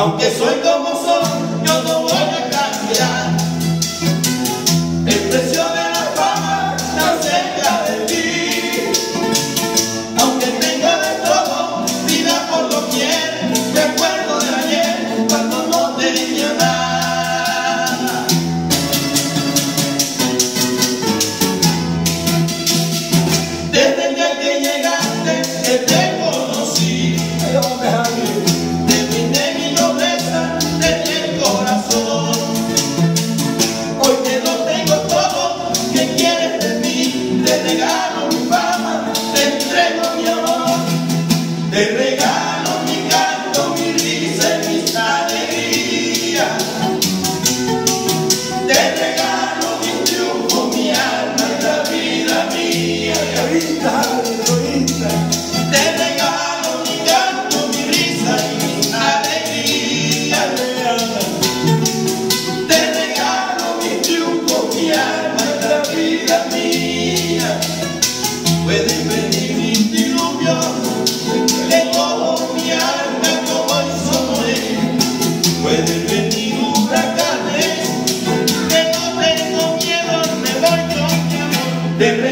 aunque soy como de